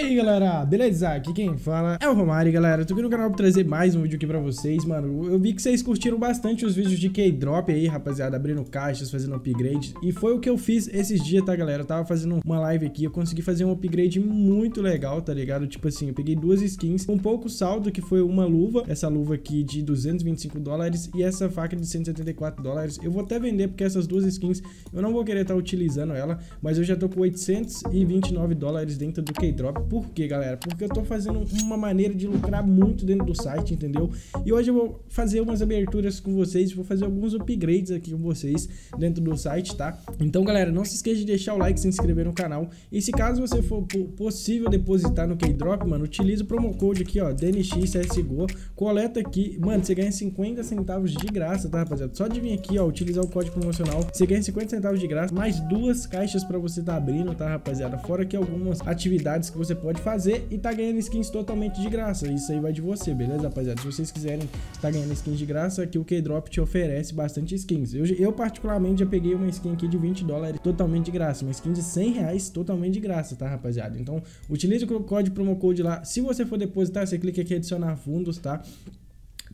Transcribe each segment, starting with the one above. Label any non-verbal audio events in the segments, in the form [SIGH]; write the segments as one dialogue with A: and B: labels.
A: aí galera, beleza? Aqui quem fala é o Romário, galera. Tô aqui no canal pra trazer mais um vídeo aqui pra vocês, mano. Eu vi que vocês curtiram bastante os vídeos de K-Drop aí, rapaziada, abrindo caixas, fazendo upgrade. E foi o que eu fiz esses dias, tá, galera? Eu tava fazendo uma live aqui, eu consegui fazer um upgrade muito legal, tá ligado? Tipo assim, eu peguei duas skins com pouco saldo, que foi uma luva, essa luva aqui de 225 dólares e essa faca de 174 dólares. Eu vou até vender porque essas duas skins eu não vou querer estar tá utilizando ela, mas eu já tô com 829 dólares dentro do K-Drop por quê, galera? Porque eu tô fazendo uma maneira de lucrar muito dentro do site, entendeu? E hoje eu vou fazer umas aberturas com vocês, vou fazer alguns upgrades aqui com vocês dentro do site, tá? Então, galera, não se esqueça de deixar o like, se inscrever no canal. E se caso você for possível depositar no Keydrop, mano, utilize o promo code aqui, ó, DNXSGO, coleta aqui, mano, você ganha 50 centavos de graça, tá, rapaziada? Só de vir aqui, ó, utilizar o código promocional, você ganha 50 centavos de graça, mais duas caixas pra você tá abrindo, tá, rapaziada? Fora que algumas atividades que você você pode fazer e tá ganhando skins totalmente de graça. Isso aí vai de você, beleza, rapaziada? Se vocês quiserem tá ganhando skins de graça, aqui o K-Drop te oferece bastante skins. Eu, eu, particularmente, já peguei uma skin aqui de 20 dólares totalmente de graça. Uma skin de 100 reais totalmente de graça, tá, rapaziada? Então, utilize o código promo code lá. Se você for depositar, você clica aqui em adicionar fundos, tá?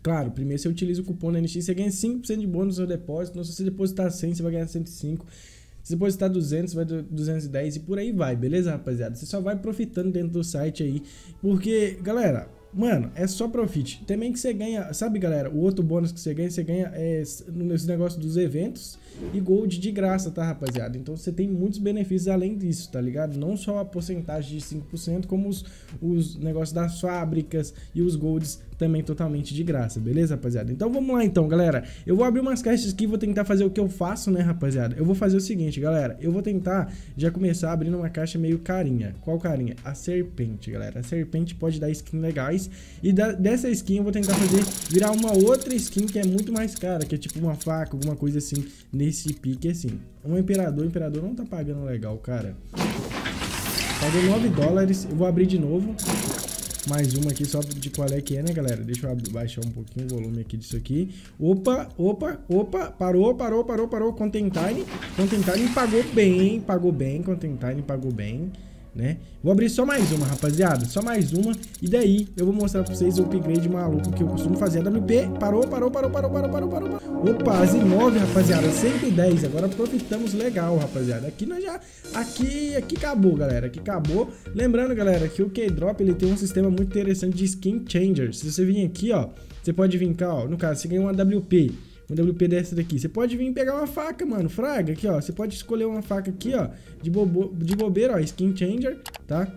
A: Claro, primeiro você utiliza o cupom da NX, você ganha 5% de bônus no seu depósito. Então, se você depositar 100, você vai ganhar 105. Se depositar 200, vai 210 e por aí vai, beleza, rapaziada? Você só vai profitando dentro do site aí, porque, galera, Mano, é só profit. Também que você ganha, sabe, galera? O outro bônus que você ganha, você ganha é, nesse negócio dos eventos e gold de graça, tá, rapaziada? Então você tem muitos benefícios além disso, tá ligado? Não só a porcentagem de 5%, como os, os negócios das fábricas e os golds também totalmente de graça, beleza, rapaziada? Então vamos lá então, galera. Eu vou abrir umas caixas aqui, vou tentar fazer o que eu faço, né, rapaziada? Eu vou fazer o seguinte, galera. Eu vou tentar já começar abrindo uma caixa meio carinha. Qual carinha? A serpente, galera. A serpente pode dar skin legais. E da, dessa skin eu vou tentar fazer virar uma outra skin que é muito mais cara, que é tipo uma faca, alguma coisa assim, nesse pique assim. Um imperador, o imperador não tá pagando legal, cara. Pagou 9 dólares. Eu vou abrir de novo mais uma aqui só de qual é que é, né, galera? Deixa eu baixar um pouquinho o volume aqui disso aqui. Opa, opa, opa, parou, parou, parou, parou. Contentine, Contentine pagou bem, pagou bem, Contentine pagou bem né? Vou abrir só mais uma, rapaziada, só mais uma, e daí eu vou mostrar pra vocês o upgrade maluco que eu costumo fazer. WP parou, parou, parou, parou, parou, parou, parou. Opa, as 9, rapaziada, 110, agora aproveitamos legal, rapaziada. Aqui nós já, aqui, aqui acabou, galera, aqui acabou. Lembrando, galera, que o K-Drop, ele tem um sistema muito interessante de skin changer. Se você vir aqui, ó, você pode vir cá, ó, no caso, você ganha uma WP um WP dessa daqui. Você pode vir pegar uma faca, mano, fraga, aqui, ó. Você pode escolher uma faca aqui, ó, de, bobo, de bobeira, ó, skin changer, tá?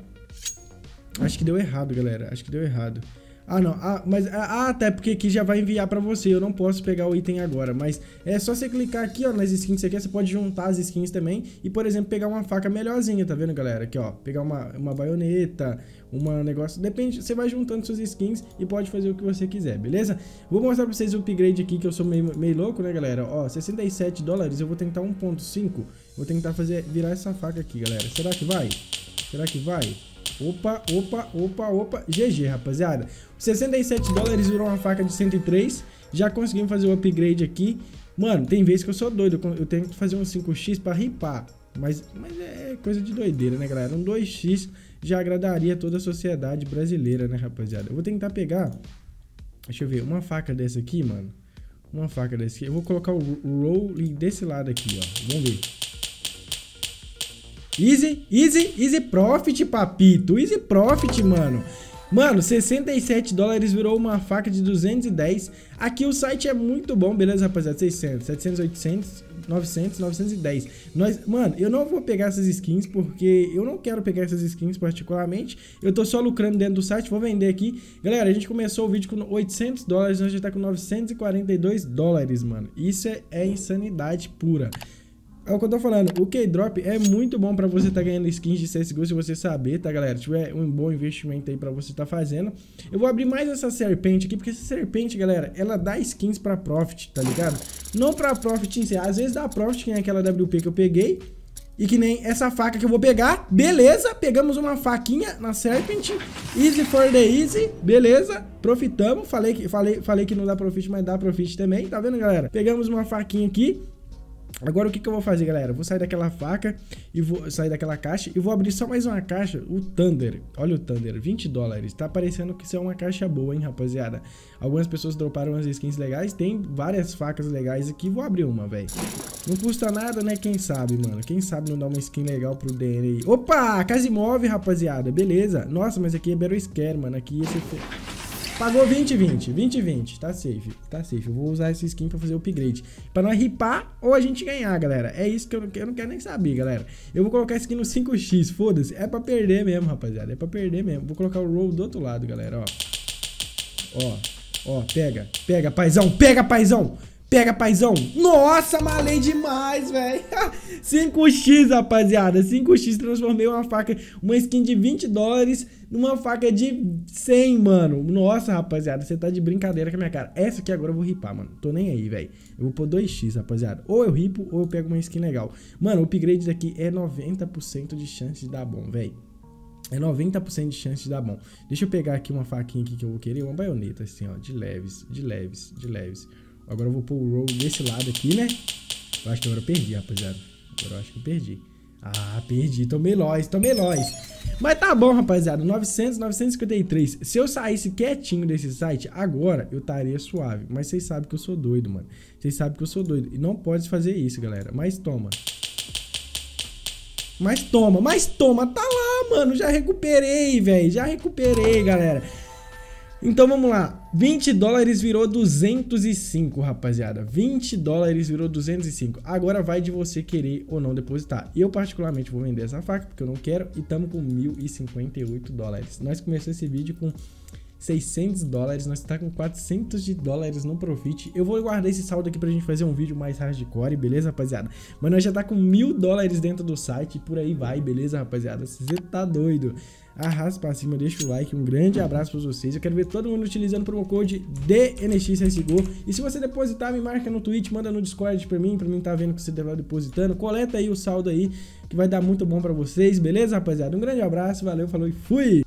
A: Acho que deu errado, galera. Acho que deu errado. Ah, não. Ah, mas ah, até porque aqui já vai enviar pra você. Eu não posso pegar o item agora. Mas é só você clicar aqui, ó, nas skins que você quer. Você pode juntar as skins também. E, por exemplo, pegar uma faca melhorzinha, tá vendo, galera? Aqui, ó. Pegar uma, uma baioneta, uma negócio... Depende, você vai juntando suas skins e pode fazer o que você quiser, beleza? Vou mostrar pra vocês o upgrade aqui, que eu sou meio, meio louco, né, galera? Ó, 67 dólares. Eu vou tentar 1.5. Vou tentar fazer, virar essa faca aqui, galera. Será que vai? Será que vai? Opa, opa, opa, opa. GG, rapaziada. 67 dólares virou uma faca de 103. Já conseguimos fazer o upgrade aqui. Mano, tem vezes que eu sou doido. Eu tenho que fazer um 5x pra ripar. Mas, mas é coisa de doideira, né, galera? Um 2x já agradaria toda a sociedade brasileira, né, rapaziada? Eu vou tentar pegar... Deixa eu ver. Uma faca dessa aqui, mano. Uma faca dessa aqui. Eu vou colocar o rolling desse lado aqui, ó. Vamos ver. Easy, easy, easy profit, papito. Easy profit, mano. Mano, 67 dólares virou uma faca de 210. Aqui o site é muito bom, beleza, rapaziada? 600, 700, 800, 900, 910. Nós, mano, eu não vou pegar essas skins porque eu não quero pegar essas skins particularmente. Eu tô só lucrando dentro do site, vou vender aqui. Galera, a gente começou o vídeo com 800 dólares, nós já tá com 942 dólares, mano. Isso é, é insanidade pura. É o que eu tô falando, o K-Drop é muito bom pra você tá ganhando skins de CSGO se você saber, tá galera? Tiver um bom investimento aí pra você tá fazendo. Eu vou abrir mais essa serpente aqui, porque essa serpente, galera, ela dá skins pra Profit, tá ligado? Não pra Profit em si, às vezes dá Profit, que nem aquela WP que eu peguei. E que nem essa faca que eu vou pegar, beleza, pegamos uma faquinha na Serpent, easy for the easy, beleza, profitamos, falei que, falei, falei que não dá profit, mas dá profit também, tá vendo galera? Pegamos uma faquinha aqui, Agora o que, que eu vou fazer, galera? vou sair daquela faca e vou sair daquela caixa e vou abrir só mais uma caixa, o Thunder. Olha o Thunder, 20 dólares. Tá parecendo que isso é uma caixa boa, hein, rapaziada? Algumas pessoas droparam umas skins legais, tem várias facas legais aqui. Vou abrir uma, velho. Não custa nada, né? Quem sabe, mano? Quem sabe não dá uma skin legal pro DNA. Opa! Casimove, rapaziada. Beleza. Nossa, mas aqui é Battle Scare, mano. Aqui esse... Pagou 20, 20. 20, 20. Tá safe. Tá safe. Eu vou usar essa skin pra fazer o upgrade. Pra nós ripar ou a gente ganhar, galera. É isso que eu não, eu não quero nem saber, galera. Eu vou colocar essa skin no 5x. Foda-se. É pra perder mesmo, rapaziada. É pra perder mesmo. Vou colocar o roll do outro lado, galera. Ó. Ó. Ó. Pega. Pega, paizão. Pega, paizão. Pega, paizão. Nossa, malei demais, velho. [LAUGHS] 5x, rapaziada. 5x. Transformei uma faca, uma skin de 20 dólares numa faca de 100, mano. Nossa, rapaziada. Você tá de brincadeira com a minha cara. Essa aqui agora eu vou ripar, mano. Tô nem aí, velho. Eu vou pôr 2x, rapaziada. Ou eu ripo ou eu pego uma skin legal. Mano, o upgrade daqui é 90% de chance de dar bom, velho. É 90% de chance de dar bom. Deixa eu pegar aqui uma faquinha aqui que eu vou querer. Uma baioneta, assim, ó. De leves, de leves, de leves. Agora eu vou pôr o roll desse lado aqui, né? Eu acho que agora eu perdi, rapaziada. Agora eu acho que eu perdi. Ah, perdi. Tomei lois, tomei lois. Mas tá bom, rapaziada. 900, 953. Se eu saísse quietinho desse site, agora eu estaria suave. Mas vocês sabem que eu sou doido, mano. Vocês sabem que eu sou doido. E não pode fazer isso, galera. Mas toma. Mas toma, mas toma. Tá lá, mano. Já recuperei, velho. Já recuperei, galera. Então vamos lá, 20 dólares virou 205, rapaziada. 20 dólares virou 205. Agora vai de você querer ou não depositar. Eu particularmente vou vender essa faca porque eu não quero e estamos com 1.058 dólares. Nós começamos esse vídeo com 600 dólares, nós está com 400 de dólares no profit. Eu vou guardar esse saldo aqui pra gente fazer um vídeo mais hardcore, beleza, rapaziada? Mas nós já tá com mil dólares dentro do site e por aí vai, beleza, rapaziada? Você tá doido? arrasta pra cima, deixa o like, um grande abraço pra vocês. Eu quero ver todo mundo utilizando o promo code DNXSGO. E se você depositar, me marca no Twitch, manda no Discord pra mim, pra mim tá vendo que você deve depositando. Coleta aí o saldo aí, que vai dar muito bom pra vocês, beleza, rapaziada? Um grande abraço, valeu, falou e fui!